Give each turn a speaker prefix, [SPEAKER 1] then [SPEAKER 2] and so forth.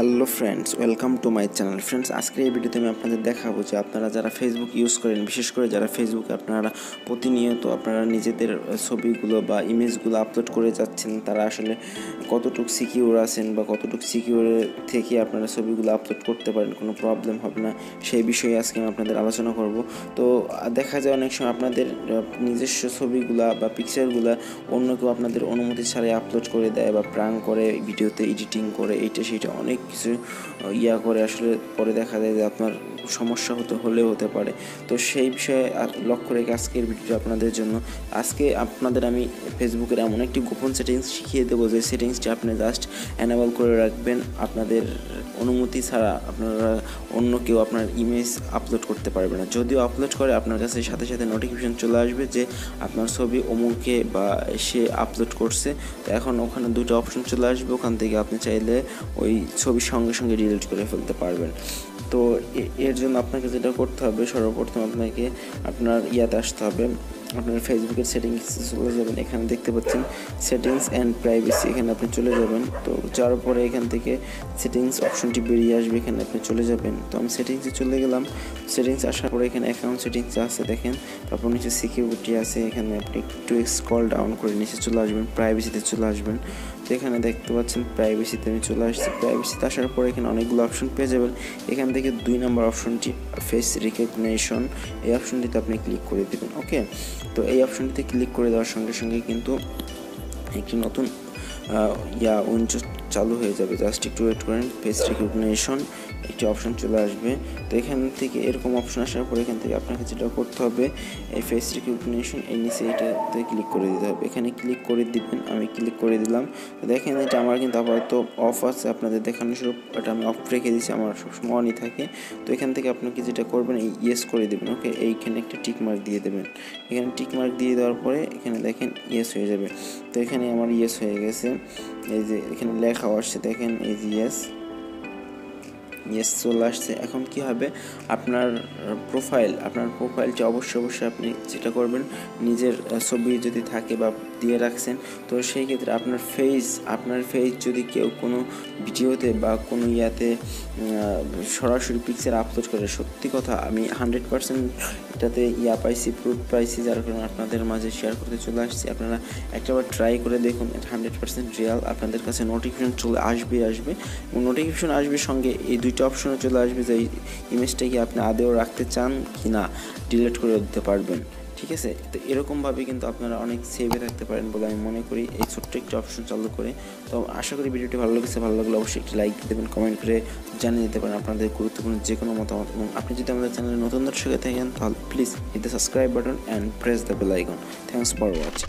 [SPEAKER 1] Hello friends, welcome to my channel. Friends, আজকের এই ভিডিওতে আমি আপনাদের দেখাবো যে আপনারা যারা ফেসবুক ইউজ করেন, বিশেষ করে যারা ফেসবুকে আপনারা প্রতিনিয়ত আপনারা নিজেদের ছবিগুলো বা ইমেজগুলো আপলোড করে যাচ্ছেন, তারা আসলে কতটুকু সিকিউর আছেন বা কতটুকু সিকিউর থেকে আপনারা ছবিগুলো আপলোড করতে পারেন, কোনো প্রবলেম হবে না। সেই বিষয়ে আজকে আমি আপনাদের আলোচনা করব। তো দেখা যায় অনেক সময় আপনাদের নিজস্ব ছবিগুলা বা পিকচারগুলা অন্য কেউ আপনাদের অনুমতি ছাড়াই আপলোড করে দেয় বা প্রাং করে ভিডিওতে এডিটিং করে, এইটা সেইটা অনেক কিছু ইয়া করে আসলে পরে দেখা যায় যে আপনার সমস্যা হতে, হলেও হতে পারে। তো সেই বিষয়ে লক্ষ্য রেখে আজকের ভিডিওটা আপনাদের জন্য। আজকে আপনাদের আমি ফেসবুকের এমন একটি গোপন সেটিংস শিখিয়ে দেবো যে সেটিংসটি আপনি জাস্ট অ্যানাবল করে রাখবেন। আপনাদের অনুমতি ছাড়া আপনারা অন্য কেউ আপনার ইমেজ আপলোড করতে পারবে না। যদিও আপলোড করে, আপনার কাছে সাথে সাথে নোটিফিকেশন চলে আসবে যে আপনার ছবি অমুকে বা সে আপলোড করছে। তো এখন ওখানে দুটো অপশন চলে আসবে। ওখান থেকে আপনি চাইলে ওই ছবির সঙ্গে সঙ্গে ডিলিট করে ফেলতে পারবেন। তো এর জন্য আপনাকে যেটা করতে হবে, সর্বপ্রথম আপনাকে আপনার ইয়াতে আসতে হবে। আপনার ফেসবুকের সেটিংস চলে যাবেন, এখানে দেখতে পাচ্ছেন সেটিংস অ্যান্ড প্রাইভেসি এখানে আপনি চলে যাবেন। তো যাওয়ার পরে এখান থেকে সেটিংস অপশনটি বেরিয়ে আসবে, এখানে আপনি চলে যাবেন। তো আমি সেটিংসে চলে গেলাম। সেটিংস আসার পরে এখানে অ্যাকাউন্ট সেটিংস আছে, দেখেন। তারপর নিচে সিকিউরিটি আছে, এখানে আপনি একটু স্কল ডাউন করে নিচে চলে আসবেন প্রাইভেসিতে চলে আসবেন। তো এখানে দেখতে পাচ্ছেন প্রাইভেসিতে আমি চলে আসছি। প্রাইভেসিতে আসার পরে এখানে অনেকগুলো অপশন পেয়ে যাবেন। এখান থেকে দুই নম্বর অপশনটি ফেস রিকগনিশন এই অপশনটিতে আপনি ক্লিক করে দেবেন ওকে তো এই অপশনটিতে ক্লিক করে দেওয়ার সঙ্গে সঙ্গে কিন্তু একটি নতুন ইয়া, উইন্ডো চালু হয়ে যাবে। জাস্ট একটু ওয়েট করেন ফেস রিকগনিশন একটি অপশন চলে আসবে। তো এখান থেকে এরকম অপশন আসার পর এখান থেকে আপনাকে যেটা করতে হবে। এই ফেস রিকগনিশন এই নিচে এটাতে ক্লিক করে দিতে হবে। এখানে ক্লিক করে দিবেন, আমি ক্লিক করে দিলাম। তো দেখেন এটা আমার কিন্তু আপাতত অফ আছে, আপনাদের দেখানো স্বরূপ এটা আমি অফ রেখে দিয়েছি, আমার সবসময় অনই থাকে। তো এখান থেকে আপনাকে যেটা করবেন, এই ইয়েস করে দেবেন ওকে এইখানে একটা টিক মার্ক দিয়ে দেবেন। এখানে টিক মার্ক দিয়ে দেওয়ার পরে এখানে দেখেন ইয়েস হয়ে যাবে। তো এখানে আমার ইয়েস হয়ে গেছে। এই যে এখানে লেখা আসছে, দেখেন এই যে ইয়েস ইয়েস চলে আসছে। এখন কি হবে? আপনার প্রোফাইল আপনার প্রোফাইলটি অবশ্যই অবশ্যই আপনি যেটা করবেন, নিজের ছবি যদি থাকে বা দিয়ে রাখছেন, তো সেই ক্ষেত্রে আপনার ফেস আপনার ফেস যদি কেউ কোনো ভিডিওতে বা কোনো ইয়াতে সরাসরি পিকচার আপলোড করে, সত্যি কথা আমি হান্ড্রেড পার্সেন্ট এটাতে ইয়া পাইছি প্রুফ পাইছি, যার কারণে আপনাদের মাঝে শেয়ার করতে চলে আসছি। আপনারা একটাবার ট্রাই করে দেখুন, এটা হান্ড্রেড পার্সেন্ট রিয়াল আপনাদের কাছে নোটিফিকেশন চলে আসবে আসবে। এবং নোটিফিকেশন আসবে সঙ্গে এই দুইটা অপশনে চলে আসবে যে ইমেজটা কি আপনি আদেও রাখতে চান কি না ডিলিট করে দিতে পারবেন, ঠিক আছে? তো এরকমভাবে কিন্তু আপনারা অনেক সেভে থাকতে পারেন বলে আমি মনে করি। এই ছোট্ট একটি অপশন চালু করে। তো আশা করি ভিডিওটি ভালো লেগেছে। ভালো লাগলে অবশ্যই একটি লাইক দেবেন কমেন্ট করে জানিয়ে দিতে পারেন আপনাদের গুরুত্বপূর্ণ যে কোনো মতামত। এবং আপনি যদি আমাদের চ্যানেলে নতুন দর্শকে থাকেন, তাহলে please hit the subscribe button and press the bell icon thanks for watching